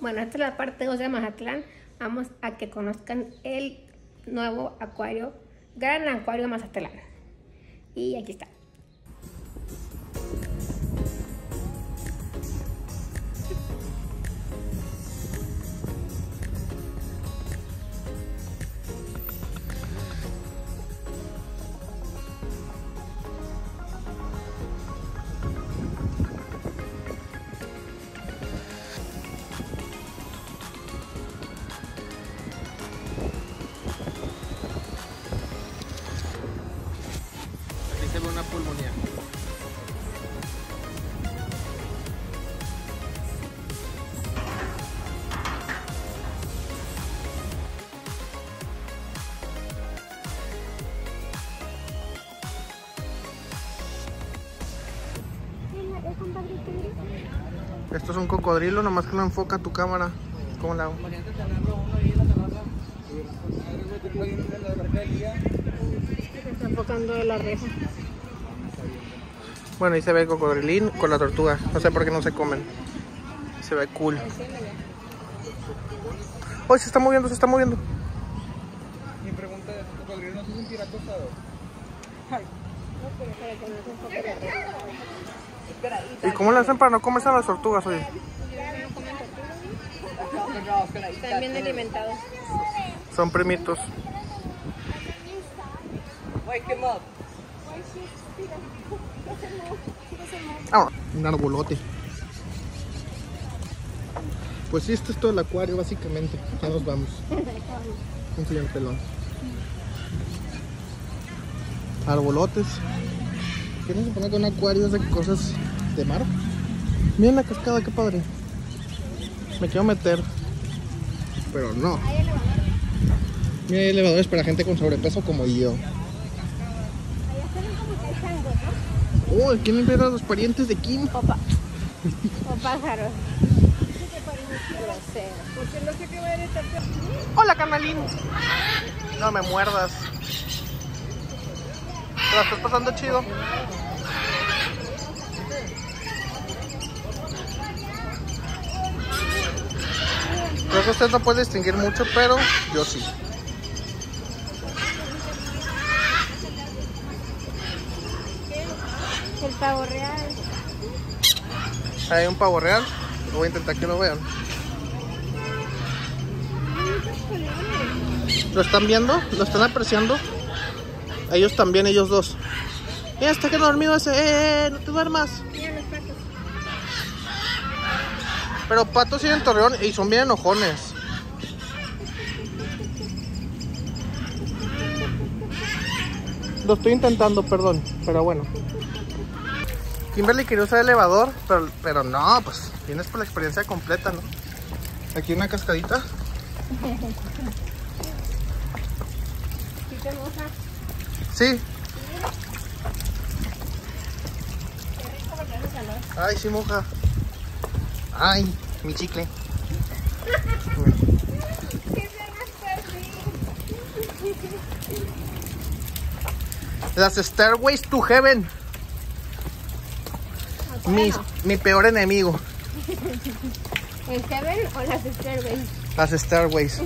Bueno, esta es la parte 2 de Mazatlán. Vamos a que conozcan el nuevo acuario, Gran Acuario Mazatlán. Y aquí está. Aquí se ve una pulmonía. Esto es un cocodrilo, nomás que no enfoca tu cámara. ¿Cómo la hago? Está enfocando la reja. Bueno, ahí se ve el cocodrilín con la tortuga. No sé por qué no se comen. Se ve cool. ¡Uy, se está moviendo, se está moviendo! Mi pregunta es, ¿cocodrilo no se sentirá acostado? ¿Y cómo le hacen para no comerse a las tortugas, oye? Están bien alimentados. Son primitos. Wake him up. Ah, un arbolote. Pues sí, esto es todo el acuario, básicamente. Ya nos vamos. Un señor pelón. Arbolotes. ¿Qué no se pone con un acuario es de cosas de mar? Miren la cascada, qué padre. Me quiero meter. Pero no. Mira, hay elevadores para gente con sobrepeso como yo. Oh, ¿quién ver a los parientes de Kim? O, pa- o estar Hola, canalín. No me muerdas. ¿Te la estás pasando chido? Creo que usted no puede distinguir mucho, pero yo sí. El pavo real. Hay un pavo real. Voy a intentar que lo vean. ¿Lo están viendo? ¿Lo están apreciando? Ellos también, ellos dos. Mira, está que dormido ese. ¡Eh, eh! ¡No te duermas! Mira los patos. Pero patos siguen en Torreón y son bien enojones. Lo estoy intentando, perdón, pero bueno. Kimberly quería usar elevador, pero, pero no, pues vienes por la experiencia completa, ¿no? Aquí una cascadita. ¿Sí te moja? Sí. Ay, sí moja. Ay, mi chicle. Las Stairways to Heaven. Mi, mi peor enemigo. ¿El Heaven o las Stairways? Las Stairways.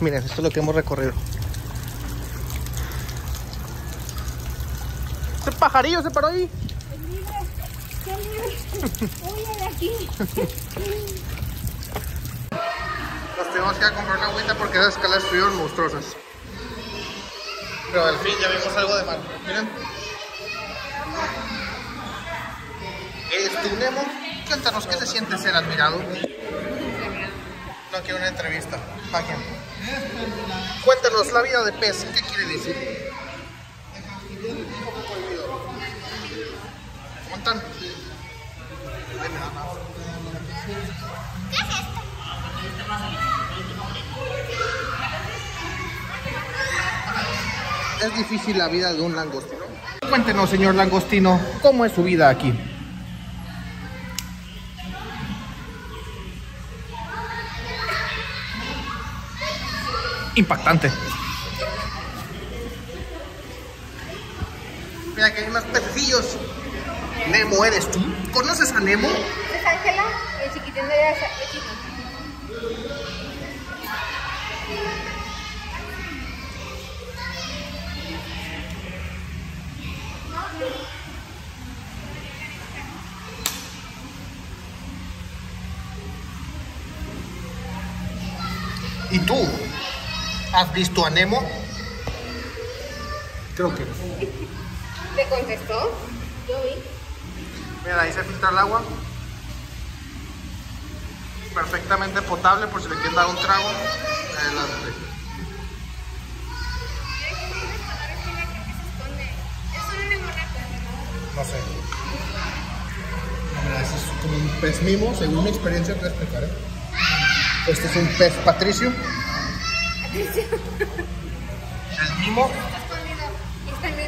Miren, esto es lo que hemos recorrido. Ese pajarillo se paró ahí. ¡Es libre! ¡Qué libre! ¡Huye de aquí! Nos tuvimos que ir a comprar una agüita porque esas escalas estuvieron monstruosas. Pero al fin ya vimos algo de mar. Miren. Nemo, cuéntanos qué se siente ser admirado. No quiero una entrevista. Vaya. Cuéntanos la vida de pez, ¿qué quiere decir? ¿Cómo están? Es difícil la vida de un langostino. Cuéntenos, señor langostino, ¿cómo es su vida aquí? Impactante. Mira que hay más pececillos. Nemo, ¿eres tú? ¿Conoces a Nemo? ¿Es Ángela? El esa- chiquito. ¿Y tú? ¿Has visto a Nemo? Creo que. ¿Te contestó? Yo vi. Mira, ahí se filtra el agua. Perfectamente potable por si le quieren dar un trago. Adelante. No sé. No, mira, este es como un pez mimo, según mi experiencia te explicaré. Este es un pez patricio. Bien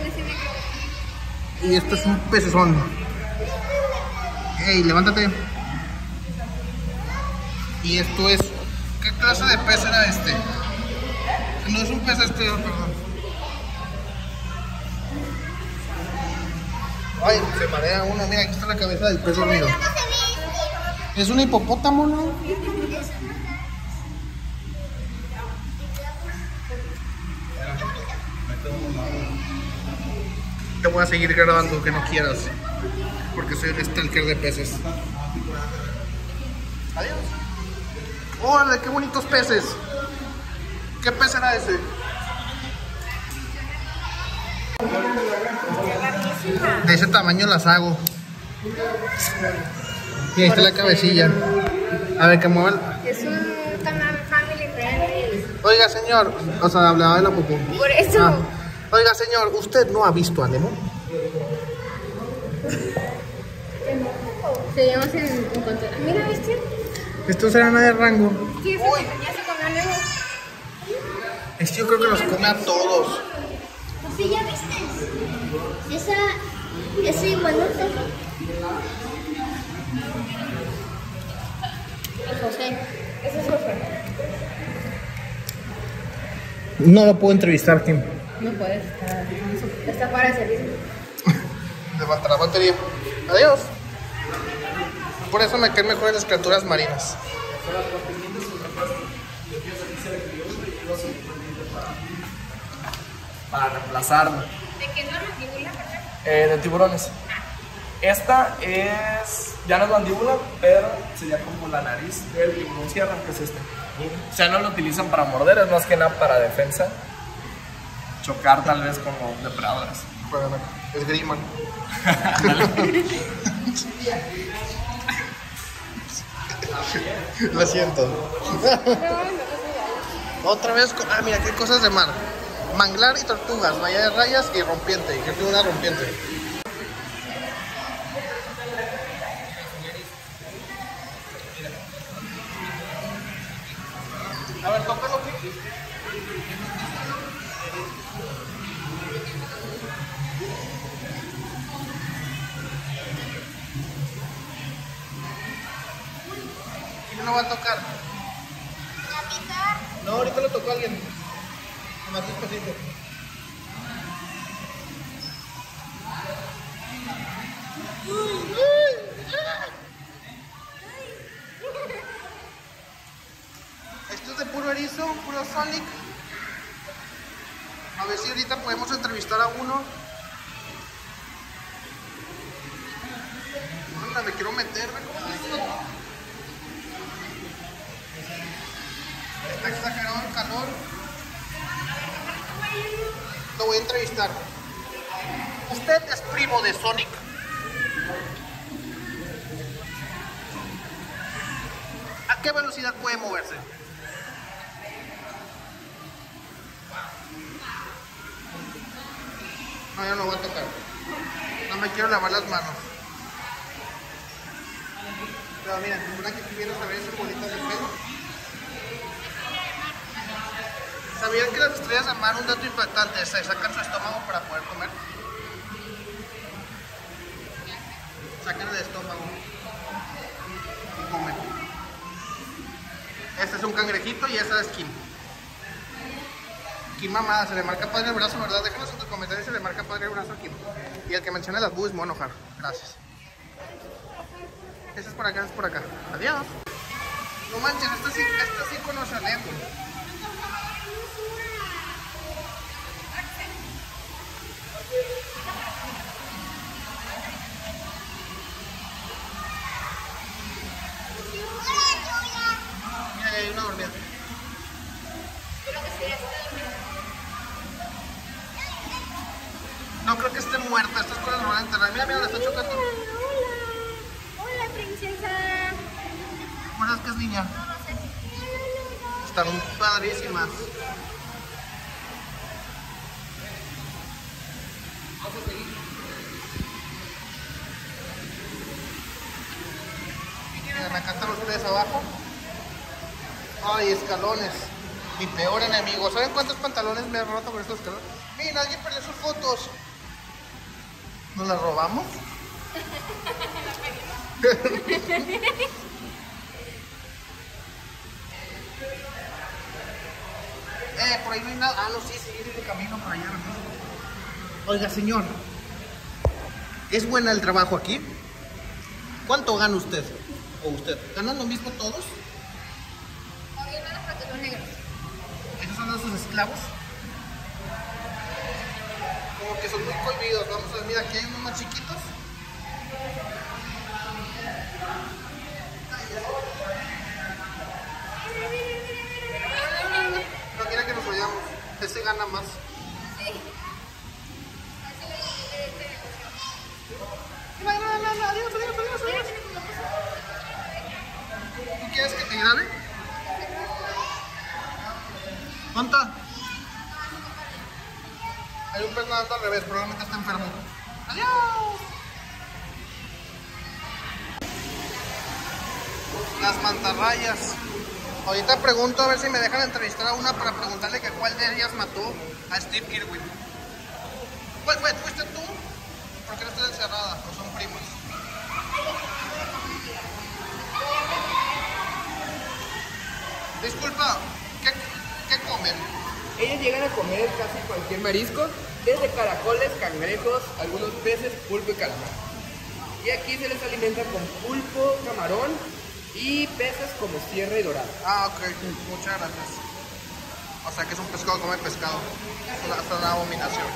ese negro. Y esto es un pecezón. Ey, levántate. Y esto es. ¿Qué clase de pez era este? No es un pez este, perdón. Ay, se marea uno. Mira, aquí está la cabeza del pez dormido. Es un hipopótamo, ¿no? Te voy a seguir grabando aunque no quieras. Porque soy un stalker de peces. Adiós. ¡Órale, qué bonitos peces! ¿Qué pez era ese? De ese tamaño las hago. Y ahí está la cabecilla. A ver, que muevan. Es un canal family friendly. Oiga, señor. O sea, hablaba de la popó. Por eso. Ah. Oiga, señor, ¿usted no ha visto a Nemo? Seguimos en, en contra. Mira, ¿viste? Esto será nada de rango. Sí, ese se- ya se comió Nemo. Este yo creo que los come a todos. Pues sí, ya viste. Esa, ese igualote. Y José. Ese es José. No lo puedo entrevistar, Kim. No puedes. Está, está para servicio. Levanta la batería. Adiós. Por eso me caen mejor las criaturas marinas. Para reemplazar ¿De qué no mandíbula, verdad? eh, de tiburones. Esta es, ya no es mandíbula, pero sería como la nariz del tiburón sierra, que es este. O sea, no lo utilizan para morder, es más que nada para defensa. Chocar tal vez con los depredadores. Bueno, es Griman. Lo siento. Otra vez, ah, mira, qué cosas de mar. Manglar y tortugas, malla de rayas y rompiente. Y que tengo una rompiente. Podemos entrevistar a uno. Anda, me quiero meter. Está exagerado el calor. Lo voy a entrevistar. ¿Usted es primo de Sonic? ¿A qué velocidad puede moverse? No, yo no voy a tocar. No me quiero lavar las manos. Pero miren, una que saber esas bolitas de pelo. ¿Sabían que las estrellas de mar, un dato impactante, se sacan su estómago para poder comer? Sacan el estómago y comen. Este es un cangrejito y esa es Kim. Kim mamada, se le marca padre el brazo, ¿verdad? Comentarios si le marca padre brazo a Kim. Y el que mencione las a enojar. Gracias. Ese es por acá, ese es por acá. Adiós. No manches, esta sí, esta sí conoce a Lego. Mira, hay una dormida. No creo que esté muerta, estas cosas van a enterrar. Mira, mira, la está chocando. Hola. Hola, princesa. ¿Cómo sabes que es niña? Están padrísimas. Miren, acá están ustedes abajo. Ay, escalones. Mi peor enemigo. ¿Saben cuántos pantalones me he roto con estos escalones? Miren, alguien perdió sus fotos. ¿Nos las robamos? Eh, por ahí no hay nada. Ah, no, sí, seguir el camino para allá. Oiga, señor. ¿Es buena el trabajo aquí? ¿Cuánto gana usted? ¿O usted? ¿Ganan lo mismo todos? ¿Esos son nuestros esclavos? Como que son muy cohibidos. Vamos a ver, mira, aquí hay unos más chiquitos. No quiere que nos vayamos. Ese gana más. Adiós, adiós, adiós. ¿Tú quieres que te grabe? ¿Cuánto? Hay un pez nadando al revés, probablemente está enfermo. ¡Adiós! Las mantarrayas. Ahorita pregunto a ver si me dejan entrevistar a una para preguntarle que cuál de ellas mató a Steve Irwin. ¿Cuál fue? ¿Fuiste tú? ¿Por qué no estás encerrada? ¿O son primos? Disculpa, ¿qué, qué comen? Ellos llegan a comer casi cualquier marisco, desde caracoles, cangrejos, algunos peces, pulpo y calamar. Y aquí se les alimenta con pulpo, camarón y peces como sierra y dorado. Ah, ok, muchas gracias. O sea que es un pescado come pescado. Es una, es una abominación.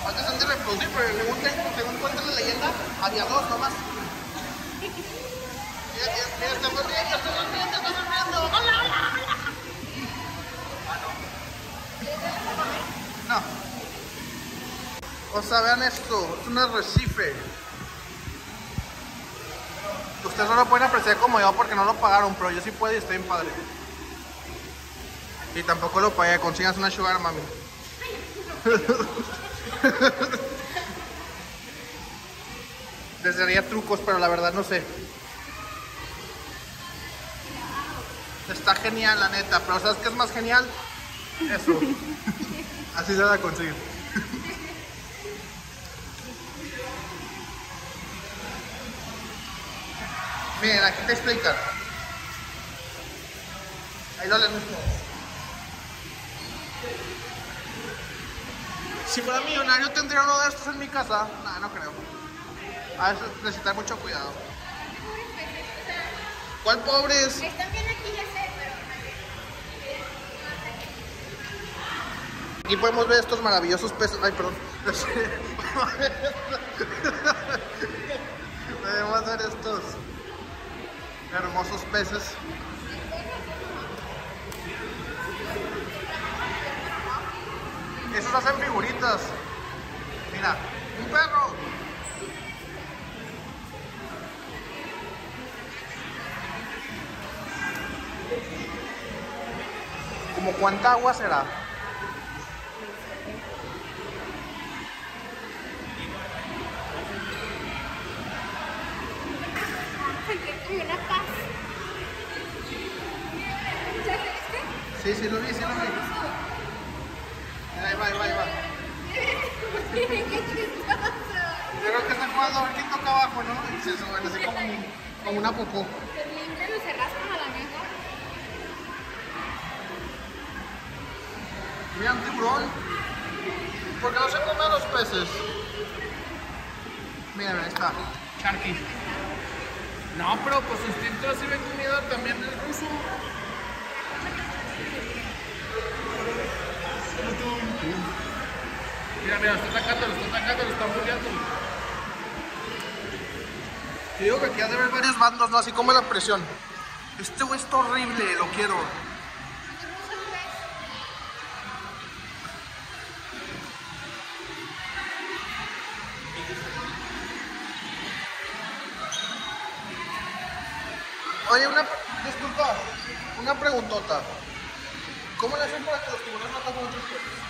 Aparte se han de reproducir, pero según, según cuenta la leyenda, había dos nomás. Mira, mira, mira, está durmiendo, está durmiendo, está durmiendo. ¡Hola, hola, hola! Ah, no. O sea, vean esto, es un arrecife. Ustedes no lo pueden apreciar como yo porque no lo pagaron, pero yo sí puedo y estoy bien padre. Y tampoco lo pagué, consigas una sugar mami. Les daría trucos, pero la verdad no sé. Está genial, la neta, pero ¿sabes qué es más genial? Eso. Así se va a conseguir. Miren, aquí te explican. Ahí lo leen ustedes. Si fuera millonario tendría uno de estos en mi casa. No, no creo. A eso necesitar mucho cuidado. ¿Cuál pobres? Están bien aquí, ya sé, Aquí podemos ver estos maravillosos peces. Ay, perdón. Podemos ver estos hermosos peces. Esos hacen figuritas. Mira, un perro. ¿Como cuánta agua será? Sí, sí lo vi, sí lo vi. Ahí va, ahí va, ahí va. Yo creo que están jugando a ver quién toca abajo, ¿no? Y se suben así como, un- como una popó. Se limpian o se a la mesa. Mira, un tiburón. ¿Por qué no se come a los peces? Mira, ahí está. Sharky. No, pero pues instinto así ven comida también del ruso. Mira, mira, está atacando, está atacando, lo está bulleando. Te digo que aquí ha de haber varias bandas, ¿no? Así como la presión. Este güey está horrible, lo quiero. Oye, una, disculpa, una preguntota. ¿Cómo le hacen para que los tiburones no ataquen a otros peces?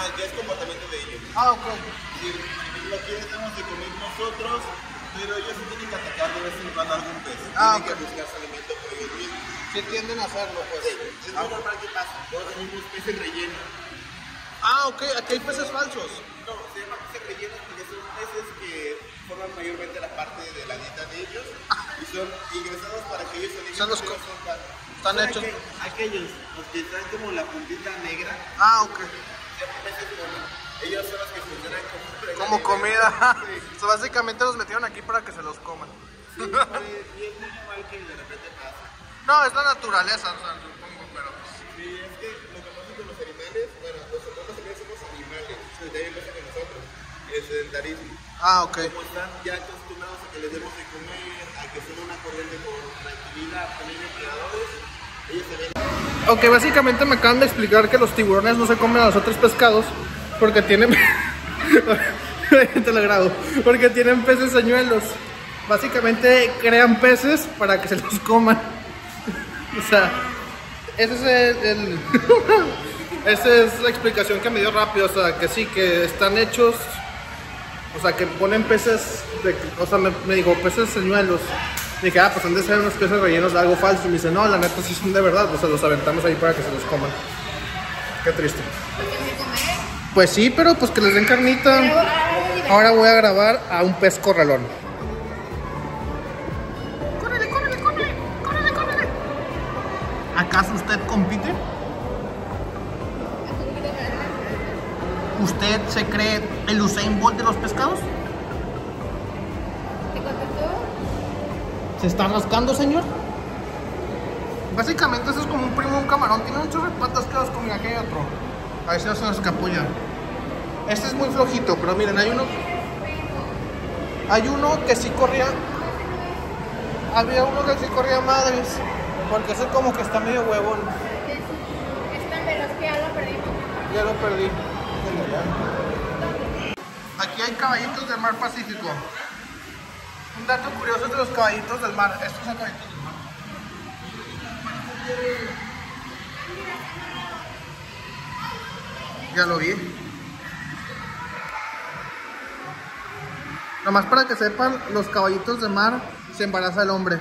Ah, ya es comportamiento de ellos. Ah, ok. Lo quieren tenemos que comer nosotros, pero ellos sí tienen que atacar de vez en cuando algún pez. Ah, tienen que buscar su alimento por ellos mismos. Sí tienden a hacerlo, pues. Es muy normal que pase. Todos tenemos peces rellenos. Ah, ok, aquí hay peces falsos. No, se llaman peces rellenos porque son peces que forman mayormente la parte de la dieta de ellos y son ingresados para que ellos. Son los co- están hechos- aquel- Aquellos, los que traen como la puntita negra, Ah, ok. Ellos son los que funcionan como. Como comida. Sí. O sea, básicamente los metieron aquí para que se los coman. Sí, y es muy normal que de repente pase. No, es la naturaleza, o sea, supongo, pero pues. Sí, es que lo que pasa con los animales, bueno, nosotros también somos animales, sí, también pasa con nosotros, el sedentarismo. Ah, ok. Como están ya acostumbrados a que les demos de comer, a que son una corriente por tranquilidad, también depredadores. Ok, básicamente me acaban de explicar que los tiburones no se comen a los otros pescados porque tienen. Te lo. Porque tienen peces señuelos. Básicamente crean peces para que se los coman. O sea, es el. Esa es la explicación que me dio rápido. O sea, que sí, que están hechos. O sea, que ponen peces. o sea, me, me dijo peces señuelos. Dije, ah, pues han de ser unos peces rellenos de algo falso. Y me dice, no, la neta sí son de verdad. O sea, los aventamos ahí para que se los coman. Qué triste. Pues sí, pero pues que les den carnita. Ahora voy a grabar a un pez corralón. ¡Córrele, córrele, córrele! ¡Córrele, córrele! ¿Acaso usted compite? ¿Usted se cree el Usain Bolt de los pescados? ¿Se está rascando, señor? Básicamente eso es como un primo de un camarón. Tiene un chorro de patas que los comen. Aquí hay otro. A ver si no se nos escapulla. Este es muy flojito, pero miren, hay uno... Hay uno que sí corría... Había uno que sí corría madres. Porque ese como que está medio huevón. Es tan veloz que ya lo perdimos. Ya lo perdí. Aquí hay caballitos del mar Pacífico. Un dato curioso de los caballitos del mar. Estos son caballitos del mar. Ya lo vi. Nomás para que sepan, los caballitos de mar se embaraza el hombre.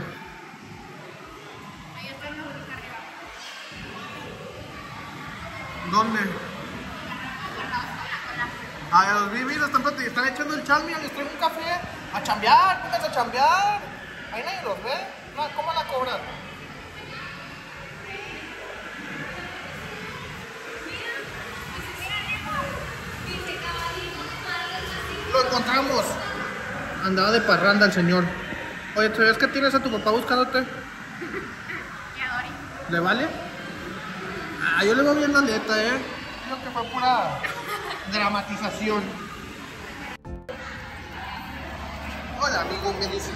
¿Dónde? Ah, ya los vi, mira, están, están echando el chal, mira, les traigo un café. A chambear, pónganse a chambear. Ahí nadie los ve. No, ¿Cómo van a cobrar? Lo encontramos. Andaba de parranda el señor. Oye, ¿sabías que tienes a tu papá buscándote? ¿Le vale? Ah, yo le voy viendo neta, ¿eh? Creo que fue pura dramatización. Hola, amigo, me dice.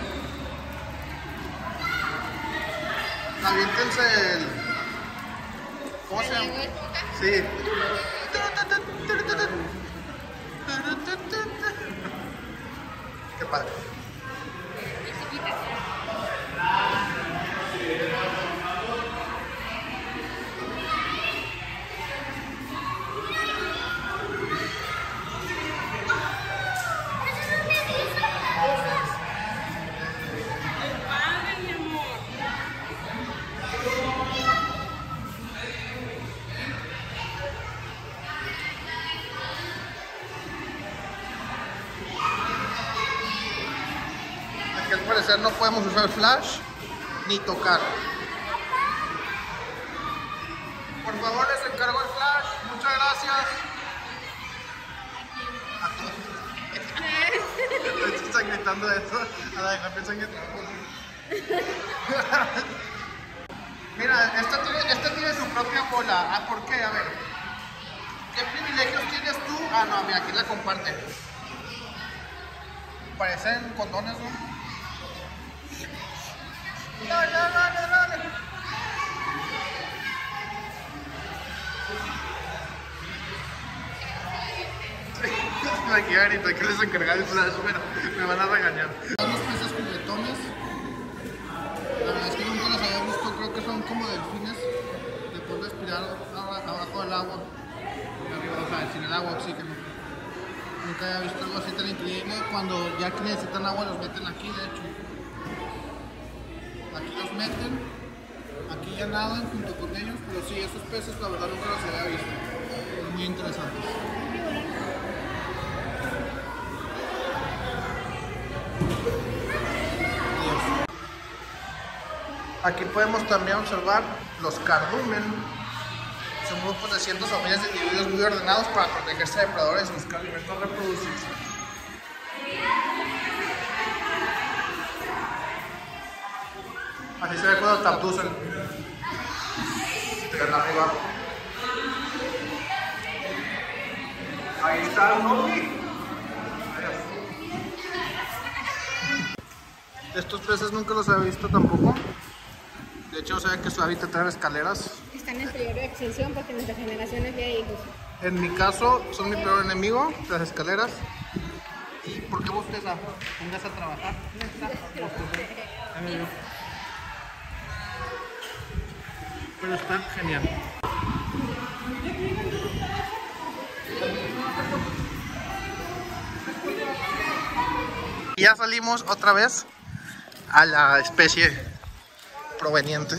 Aviéntense el. ¿Cómo se llama? Sí. Qué padre. Parecer no podemos usar flash ni tocar. Por favor, les encargo el flash. Muchas gracias. A todos. Están gritando eso. A la deja piensan que Mira, esta tiene, esta tiene su propia bola. Ah, ¿por qué? A ver. ¿Qué privilegios tienes tú? Ah, no, mira, aquí la comparte. Parecen condones, ¿no? Ahorita que les encargaré el flash, pero me van a regañar. Son los peces juguetones. La verdad es que nunca los había visto, creo que son como delfines. De poder respirar aba- abajo del agua. Arriba, o sea, sin el agua, oxígeno. Nunca había visto algo así tan increíble. Cuando ya que necesitan agua los meten aquí, de hecho. Aquí los meten. Aquí ya nadan junto con ellos. Pero sí, esos peces la verdad nunca los había visto. Muy interesantes. Aquí podemos también observar los cardumen. Son grupos de cientos o miles de individuos muy ordenados para protegerse de depredadores y buscar alimentos reproducirse. Se ve cuando te abducen. Desde arriba. Ahí está el Norby. Estos peces nunca los había visto tampoco. De hecho, sabía que su hábitat eran escaleras. Están en peligro de extinción porque nuestras generaciones de hijos. En mi caso, son mi peor enemigo, las escaleras. ¿Y por qué bosteza? Pongas a trabajar. Ahí me Pero está genial. Ya salimos otra vez a la especie proveniente.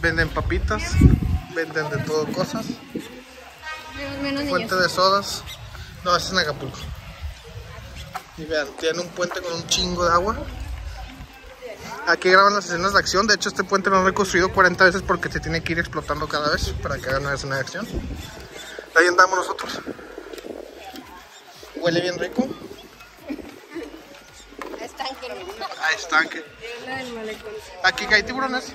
Venden papitas, venden de todo cosas. Fuente de sodas. No, es en Acapulco. Y vean, tienen un puente con un chingo de agua. Aquí graban las escenas de acción. De hecho, este puente lo han reconstruido 40 veces porque se tiene que ir explotando cada vez para que hagan una escena de acción. Ahí andamos nosotros. Huele bien rico. Estanque. Ah, estanque. Del malecón. Aquí hay tiburones.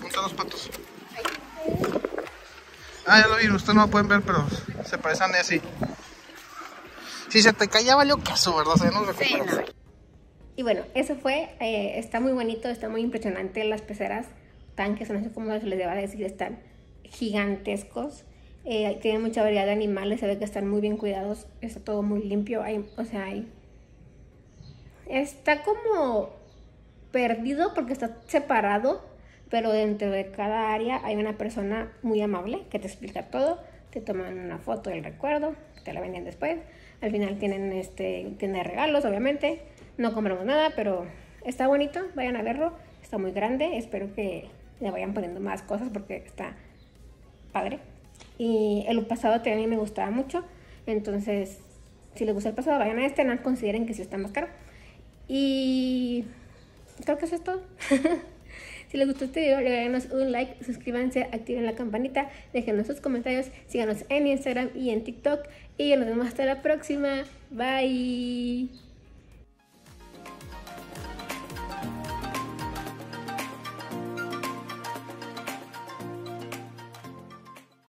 Juntan los patos. Ah, ya lo vi, ustedes no lo pueden ver, pero se parecen a Nessie. Si se te caía, valió caso, ¿verdad? O sea, ya nos Sí, recuperamos. no. Y bueno, eso fue, eh, está muy bonito, está muy impresionante. Las peceras, tanques, no sé cómo se les deba decir, están gigantescos. Eh, tienen mucha variedad de animales, se ve que están muy bien cuidados, está todo muy limpio. Hay, o sea, hay. Está como perdido porque está separado, pero dentro de cada área hay una persona muy amable que te explica todo. Te toman una foto del recuerdo, te la venden después. Al final tienen este tienda de regalos, obviamente. No compramos nada, pero está bonito. Vayan a verlo. Está muy grande. Espero que le vayan poniendo más cosas porque está padre. Y el pasado también me gustaba mucho. Entonces, si les gusta el pasado, vayan a este. No consideren que sí está más caro. Y creo que eso es todo. si les gustó este video, regálenos un like, suscríbanse, activen la campanita, déjenos sus comentarios, síganos en Instagram y en TikTok. Y nos vemos hasta la próxima. Bye.